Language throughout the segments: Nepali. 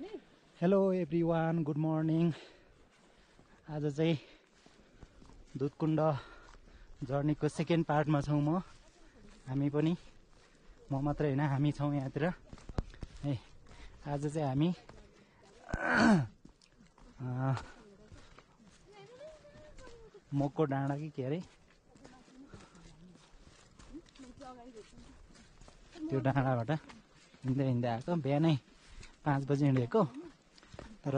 Hello everyone good morning आज चाहिँ दुधकुण्ड जर्नीको सेकेन्ड पार्टमा छौँ म। हामी पनि। म मात्रै होइन हामी छौँ यहाँतिर। है आज चाहिँ हामी अँ, मकको डाँडा कि के अरे? त्यो डाँडाबाट हिँड्दै हिँड्दै आएको। बिहानै पाँच बजी हिँडेको। तर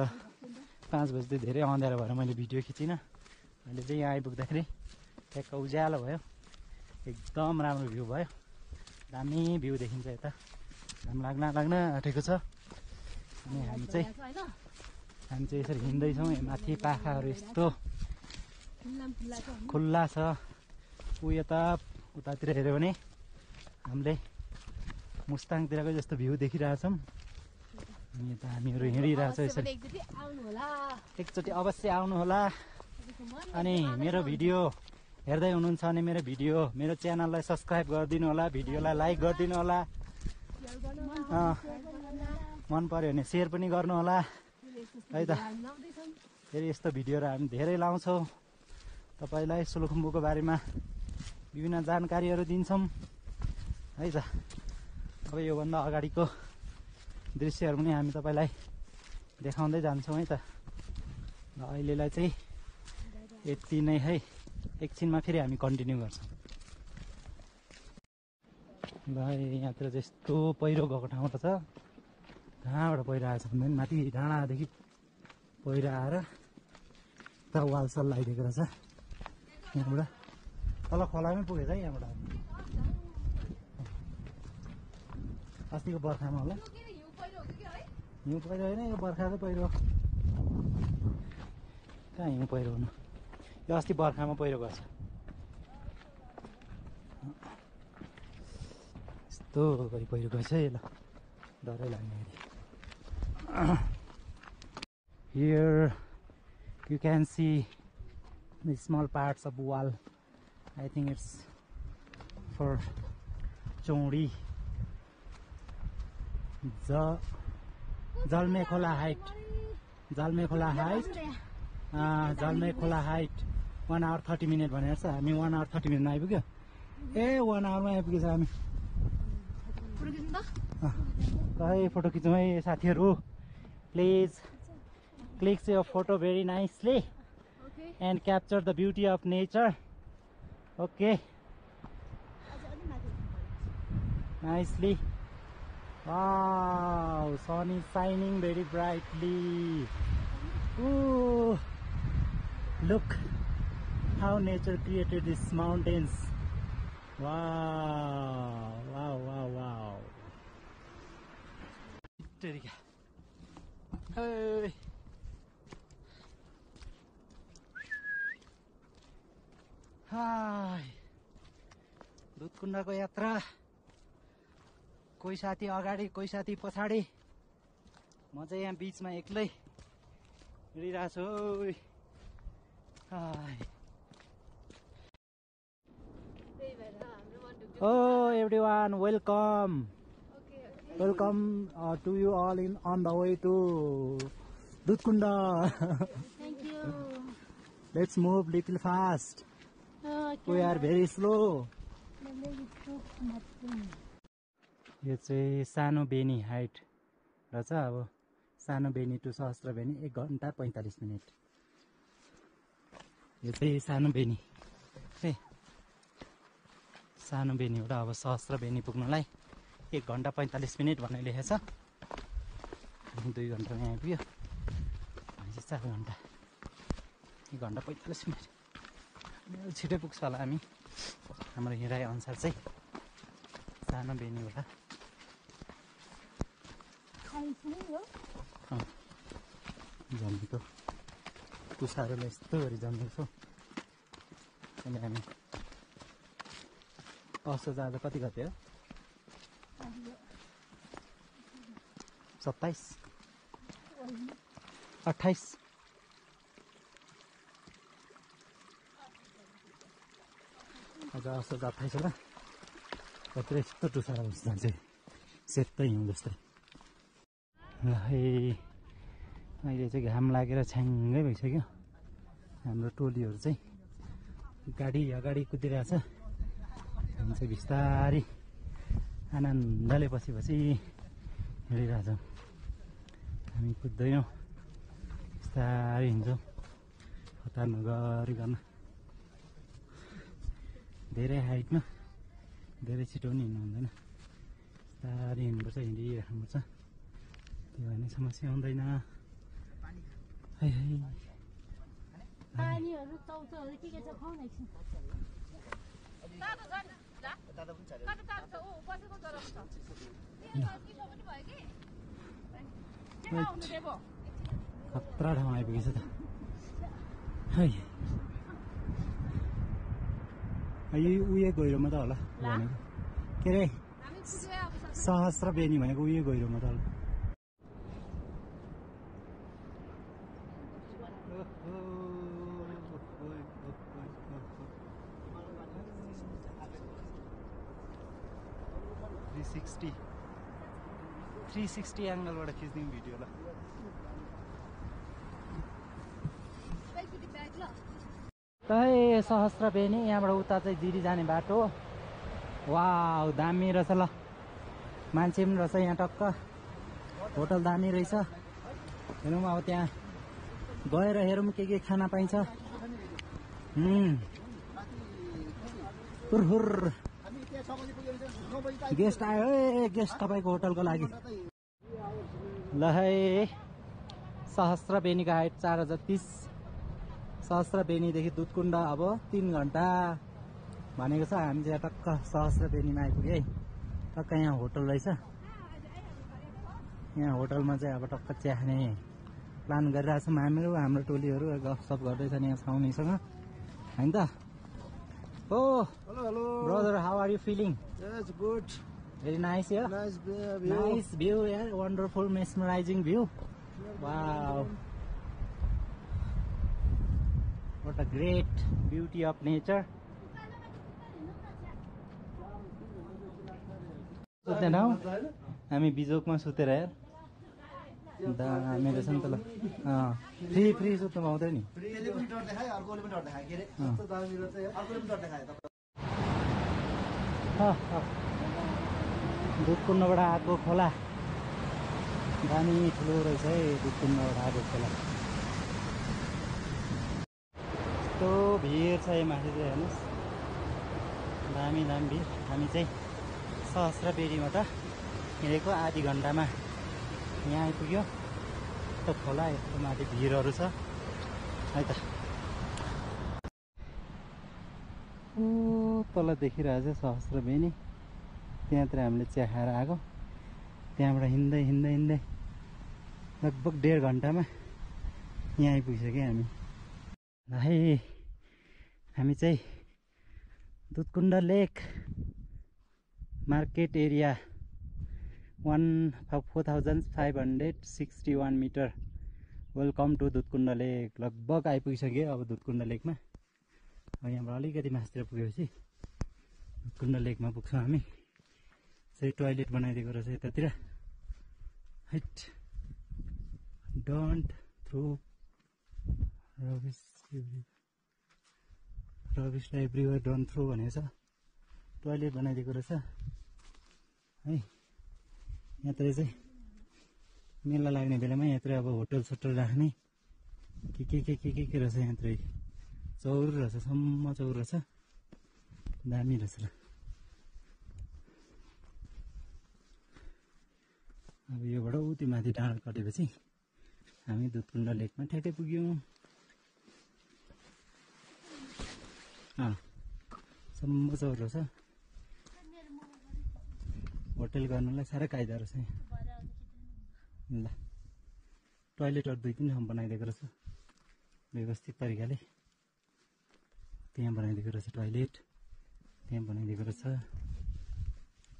पाँच बजी त धेरै अँध्यारो भएर मैले भिडियो खिचिनँ। अहिले चाहिँ यहाँ आइपुग्दाखेरि ठ्याक्क उज्यालो भयो। एकदम राम्रो भ्यू भयो। दामी भ्यू देखिन्छ यता। घाम लाग्न लाग्न आँटेको छ। अनि हामी चाहिँ हामी चाहिँ यसरी हिँड्दैछौँ। माथि पाखाहरू यस्तो खुल्ला छ। ऊ यता उतातिर हेऱ्यो भने हामीले मुस्ताङतिरको जस्तो भ्यू देखिरहेछौँ। अनि यता हामीहरू हिँडिरहेछौँ यसरी। एकचोटि अवश्य आउनुहोला। अनि मेरो भिडियो हेर्दै हुनुहुन्छ भने मेरो भिडियो मेरो च्यानललाई सब्सक्राइब गरिदिनु होला भिडियोलाई लाइक गरिदिनु होला मन पर्यो भने सेयर पनि गर्नु होला है त। फेरि यस्तो भिडियोहरू हामी धेरै लाउँछौँ। तपाईँलाई सोलुखुम्बुको बारेमा विभिन्न जानकारीहरू दिन्छौँ। है त। अब योभन्दा अगाडिको दृश्यहरू पनि हामी तपाईँलाई देखाउँदै जान्छौँ है त। र अहिलेलाई चाहिँ यति नै है। एकछिनमा फेरि हामी कन्टिन्यू गर्छौँ। ल यहाँतिर यस्तो पहिरो गएको ठाउँ त छ। कहाँबाट पहिरो आएछ भन्दा पनि माथि डाँडादेखि पहिरो आएर यता वालसल लगाइदिएको रहेछ। यहाँबाट तल खोलामै पुगेछ है यहाँबाट। अस्तिको बर्खामा होला। हिउँ पहिरो होइन यो बर्खाको पहिरो। कहाँ हिउँ पहिरो हुनु? यो अस्ति बर्खामा पहिरो गर्छ यस्तो गरी पहिरो गएछ है ल। डरै लाग्ने here you can see the small parts of wall. I think it's for चौडी ज जल्मे खोला हाइट। जल्मे खोला हाइट। जल्मे खोला height. One hour thirty minute भनेर छ। हामी वान आवर थर्टी मिनटमा आइपुग्यो। ए वान आवरमा आइपुगेछ हामी। है फोटो खिचौँ है साथीहरू। प्लिज क्लिक्स यो photo very nicely and capture the beauty of nature. Okay, nicely. Wow, sun is shining very brightly. Ooh, look how nature created these mountains. Wow, wow, wow, wow. Hey. Hi दुधकुण्डको यात्रा कोही साथी अगाडि कोही साथी पछाडि। म चाहिँ यहाँ बिचमा एक्लै हिँडिरहेको छु ओ everyone welcome welcome to you all in on the way to Dudhkunda. Let's move little fast we are very slow यो चाहिँ सानो बेनी हाइट रहेछ अब सानो बेनी टु सहस्त्र बेनी एक घन्टा पैँतालिस मिनट। यो चाहिँ सानो बेनी। है। सानो बेनीबाट अब सहस्त्र बेनी पुग्नलाई एक घन्टा पैँतालिस मिनट भनेर लेखेको छ दुई घन्टामा आइपुग्यो। भनेपछि चार घन्टा। एक घन्टा पैँतालिस मिनट। छिटै पुग्छ होला हामी। हाम्रो हिँडाइ अनुसार चाहिँ सानो बेनीबाट अँ, जमेको तुसारोले यस्तो गरी जमेको छ। अनि हामी असो जाँदा कति हो? सत्ताइस। अठाइस आज असो अठाइस होला कत्रो यस्तो टुसारो जान्छ सेतै हिउँ जस्तै अहिले चाहिँ घाम लागेर छ्याङ्गै भइसक्यो। हाम्रो टोलीहरू चाहिँ गाडी अगाडि कुदिरहेछ। हामी चाहिँ बिस्तारै आनन्दले पछि पछि हिँडिरहेछौँ। हामी कुद्दैनौँ। बिस्तारै हिँड्छौँ। हतार नगरिकन धेरै हाइटमा धेरै छिटो पनि हिँड्नु हुँदैन। बिस्तारै हिँड्नुपर्छ हिँडिराख्नुपर्छ त्यो भने समस्या हुँदैन खतरा ठाउँ आइपुगेछ त है यो उयो गहिरोमा त होला भनेको के अरे सहस्र बेनी भनेको उयो गहिरोमा त होला थ्री सिक्सटी थ्री सिक्सटी एङ्गलबाट खिचिदिउँ भिडियोलाई तै सहस्र बेनी यहाँबाट उता चाहिँ जिरी जाने बाटो। वा दामी रहेछ ल। मान्छे पनि रहेछ यहाँ टक्क। होटल दामी रहेछ। हेरौँ अब त्यहाँ। गएर हेरौँ के के खाना पाइन्छ। गेस्ट आयो है गेस्ट तपाईँको होटलको लागि। ल है सहस्र बेनीको हाइट चार हजार तिस। सहस्र बेनीदेखि दुधकुण्ड अब तिन घन्टा भनेको छ। हामी चाहिँ टक्क सहस्र बेनीमा आइपुग्यो है टक्क यहाँ होटल रहेछ। यहाँ होटलमा चाहिँ अब टक्क चिया खाने प्लान गरिरहेको छौँ। हामीहरू हाम्रो टोलीहरू गफसफ गर्दैछन्। यहाँ साउनीसँग होइन त? ग्रेट ब्युटी अफ नेचर सुतेन हौ? हामी बिजोकमा सुतेर यहाँ हेर दामी रहेछ नि त ल फ्री फ्री सुत्नु पाउँदैन नि डर अर्कोले पनि डर के यो। अर्कोले पनि डर। दुधकुण्डबाट आएको खोला। दामी ठुलो रहेछ है दुधकुण्डबाट आएको खोला। यस्तो भिड छ यो माथि चाहिँ हेर्नुहोस् दामी दामी भिड हामी चाहिँ सहस्र बेरीबाट हिँडेको आधी घन्टामा यहाँ आइपुग्यो। यस्तो खोला यस्तो माथि भिरहरू छ। है त। ओ तल देखिरहेको छ सहस्र बेनी त्यहाँतिर हामीले चिया खाएर आएको त्यहाँबाट हिँड्दै हिँड्दै हिँड्दै लगभग डेढ घन्टामा यहाँ आइपुगिसक्यो हामी। है हामी चाहिँ Dudhkunda lake market area one four thousand five hundred sixty one meter. Welcome to Dudhkunda lake. लगभग आइपुगिसक्यो अब दुधकुण्ड लेकमा। अब यहाँबाट अलिकति मासतिर पुगेपछि कुण्ड लेकमा पुग्छौँ हामी। चाहिँ टोइलेट बनाइदिएको रहेछ यतातिर। हैट डोन्ट थ्रु रबिस रबिसलाई एभ्रिवेयर डोन्ट थ्रु भनेको छ। टोइलेट बनाइदिएको रहेछ। है। यहाँतिर चाहिँ मेला लाग्ने बेलामा यहाँतिर अब होटल सोटल राख्ने। के के के के के के रहेछ यहाँतिर चौर रहेछ सम्म चौर रहेछ। दामी रहेछ ल अब योबाट उति माथि डाँडा कटेपछि हामी दुधकुण्ड लेकमा ठ्याक्कै पुग्यौँ। अँ सम्म चौर रहेछ। होटेल गर्नुलाई साह्रै कायदा रहेछ ल टोइलेटहरू दुई तिन ठाउँ बनाइदिएको रहेछ। व्यवस्थित तरिकाले। त्यहाँ बनाइदिएको रहेछ टोइलेट त्यहाँ बनाइदिएको रहेछ।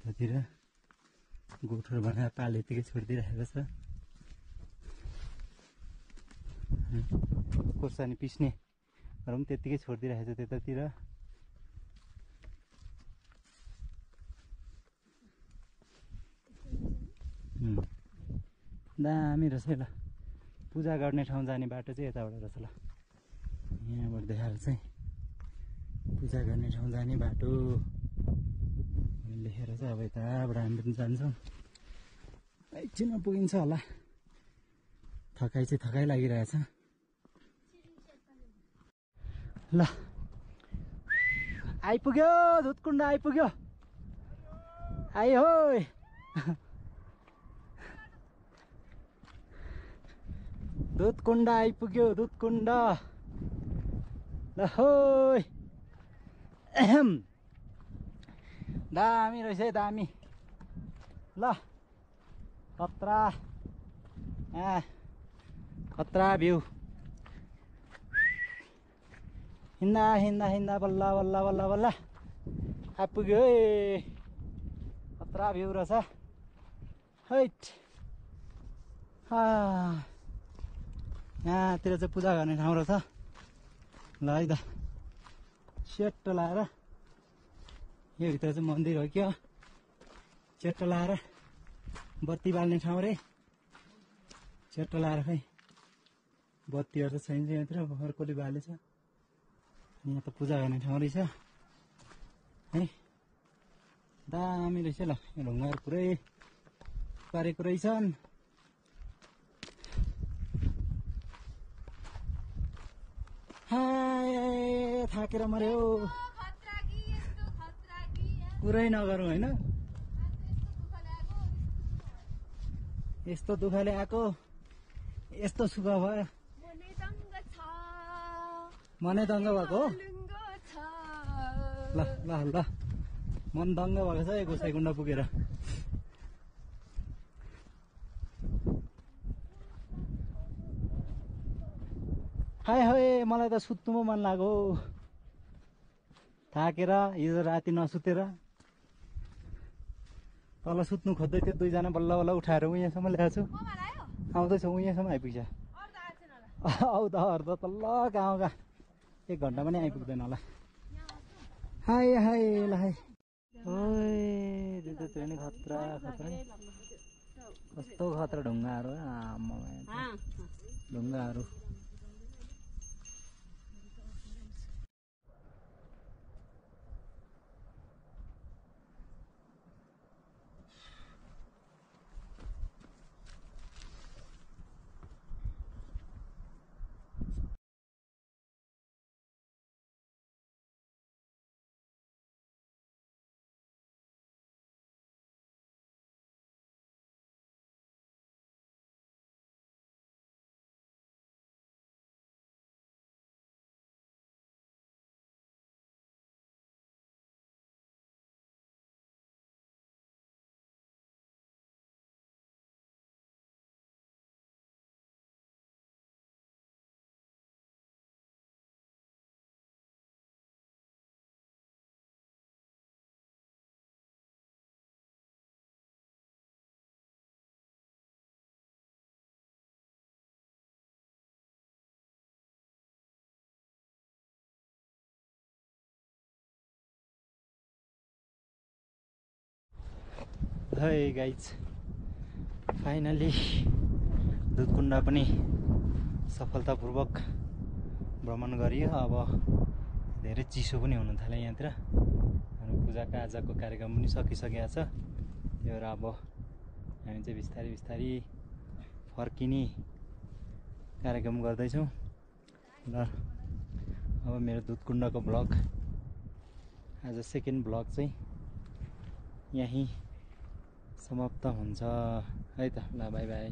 यतातिर गोठहरू बनाएर पाल यतिकै छोडिदिइराखेको छ। खोर्सानी पिस्नेहरू पनि त्यत्तिकै छोडिदिइराखेको छ त्यतातिर। दामी रहेछ है ल पूजा गर्ने ठाउँ जाने बाटो चाहिँ यताबाट रहेछ ल। यहाँबाट देखाएको चाहिँ पूजा गर्ने ठाउँ जाने बाटो। लेखेर चाहिँ अब यताबाट हामी पनि जान्छौँ। एकछिनमा पुगिन्छ होला। थकाइ चाहिँ थकाइ लागिरहेछ। ल। आइपुग्यो धुतकुण्ड आइपुग्यो। आइयो दुधकुण्ड आइपुग्यो दुधकुण्ड ल एहेम। दामी रहेछ है दामी ल खतरा आ खतरा भ्यू हिँड्दा हिँड्दा हिँड्दा बल्ल बल्ल बल्ल बल्ल आइपुग्यो है खतरा भ्यू रहेछ हैट यहाँतिर चाहिँ पूजा गर्ने ठाउँ रहेछ ल है त। सेट लाएर यो भित्र चाहिँ मन्दिर हो क्या चेट्टो लाएर बत्ती बाल्ने ठाउँ रे। चेट्टो लाएर खै बत्तीहरू त छैन यहाँतिर अर्कोले बालेछ। यहाँ त पूजा गर्ने ठाउँ रहेछ। है दामी रहेछ ल। ढुङ्गाहरू पुरै पारेको रहेछन्। थाकेर मऱ्यो कुरै नगरौँ होइन? यस्तो दुःखले आएको। यस्तो सुख भयो। मनै दङ्ग भएको? हो ल ल ल। मन दङ्ग भएको छ गोसाइकुण्ड पुगेर। हाय हाय मलाई त सुत्नु पो मन लाग्यो। थाकेर हिजो राति नसुतेर। तल सुत्नु खोज्दै थियो दुईजना बल्ल बल्ल उठाएर उहाँसम्म ल्याएको छु। आउँदैछ उहाँसम्म आइपुग्छ। आउ त अरू त तल्ल गाउँका एक घन्टा पनि आइपुग्दैन होला। हाय हाय ल ओए त्यो त त्यो नि खतरा। खतरा कस्तो खतरा ढुङ्गाहरू आम्मा ढुङ्गाहरू। है गाइज फाइनली दुधकुण्ड पनि सफलतापूर्वक भ्रमण गरियो। अब धेरै चिसो पनि हुन थाल्यो यहाँतिर। अनि पूजाको आजको कार्यक्रम पनि सकिसकेको छ। त्यही भएर अब हामी चाहिँ बिस्तारै बिस्तारै फर्किने कार्यक्रम गर्दैछौँ। र अब मेरो दुधकुण्डको ब्लग आज सेकेन्ड ब्लग चाहिँ यहीँ समाप्त हुन्छ। है त ल बाई बाई